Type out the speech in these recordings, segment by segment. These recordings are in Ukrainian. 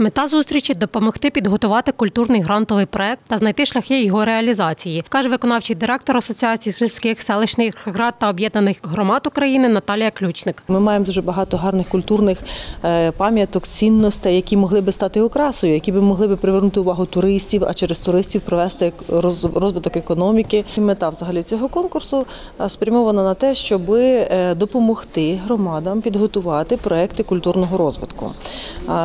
Мета зустрічі допомогти підготувати культурний грантовий проект та знайти шляхи його реалізації, каже виконавчий директор Асоціації сільських селищних рад та об'єднаних громад України Наталія Ключник. Ми маємо дуже багато гарних культурних е, пам'яток, цінностей, які могли би стати окрасою, які би могли би привернути увагу туристів, а через туристів провести розвиток економіки. Мета взагалі цього конкурсу е, спрямована на те, щоб допомогти громадам підготувати проекти культурного розвитку,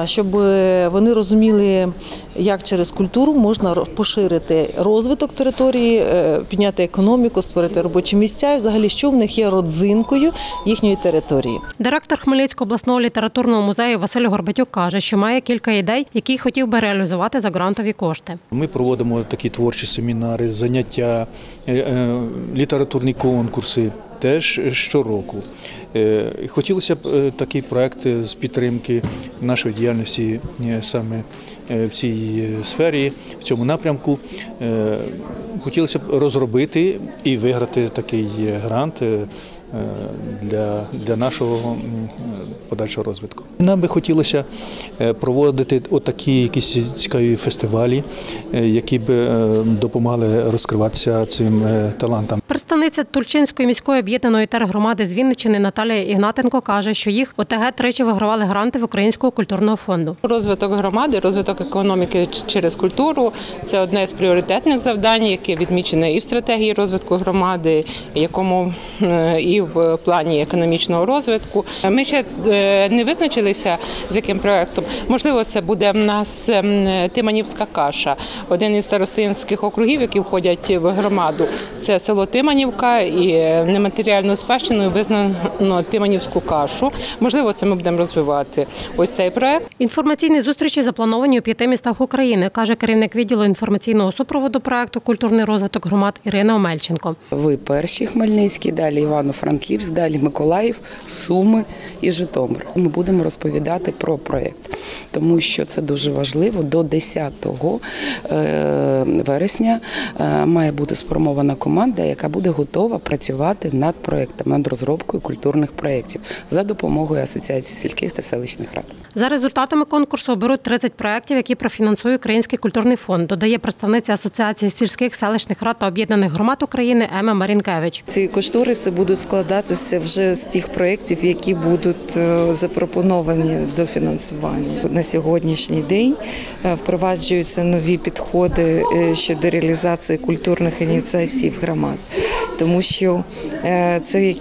щоб е, вони розуміли, як через культуру можна поширити розвиток території, е, підняти економіку, створити робочі місця і взагалі, що в них є родзинкою їхньої території. Директор Хмельницького обласного літературного музею Василь Горбатюк каже, що має кілька ідей, які хотів би реалізувати за грантові кошти. Ми проводимо такі творчі семінари, заняття, е, е, літературні конкурси теж щороку. Е, Хотілося б е, такий проект е, з підтримки нашої діяльності саме в цій сфері, в цьому напрямку. Хотілося б розробити і виграти такий грант для, для нашого подальшого розвитку. Нам би хотілося е, проводити отакі якісь цікаві фестивалі, е, які б е, допомагали розкриватися цим е, талантам. Представниця Тульчинської міської об'єднаної тергромади з Вінниччини Наталія Ігнатенко каже, що їх ОТГ тричі вигравали гранти в Українського культурного фонду. Розвиток громади, розвиток економіки через культуру це одне з пріоритетних завдань, яке відмічене і в стратегії розвитку громади, якому е, і в плані економічного розвитку. Ми ще е, не визначилися з яким проектом. Можливо, це буде в нас ем, Тиманівська каша, один із старостинських округів, які входять в громаду. Це село Тиманівка і е, нематеріальною спадщиною визнано Тиманівську кашу. Можливо, це ми будемо розвивати. Ось цей проект. Інформаційні зустрічі заплановані у п'яти містах України, каже керівник відділу інформаційного супроводу проекту Культурний розвиток громад Ірина Омельченко. Ви перші Хмельницький, далі Івано-Франківськ, далі Миколаїв, Суми і Житомир. Ми будемо розповідати про проєкт, тому що це дуже важливо. До 10 е, вересня е, має бути сформована команда, яка буде готова працювати над проєктом, над розробкою культурних проєктів за допомогою Асоціації сільських та селищних рад. За результатами конкурсу оберуть 30 проєктів, які профінансує Український культурний фонд, додає представниця Асоціації сільських селищних рад та об'єднаних громад України Ема Марінкевич. Ці кошториси будуть складатися вже з тих проєктів, які будуть е, запропоновані до фінансування. На сьогоднішній день е, впроваджуються нові підходи е, щодо реалізації культурних ініціатив громад, тому що це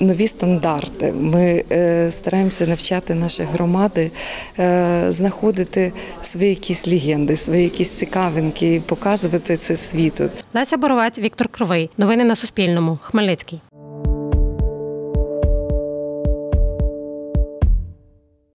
нові стандарти. Ми стараємося навчати наші громади е, знаходити свої якісь легенди, свої якісь цікавинки, показувати це світу. Леся Боровець, Віктор Кривий. Новини на Суспільному. Хмельницький.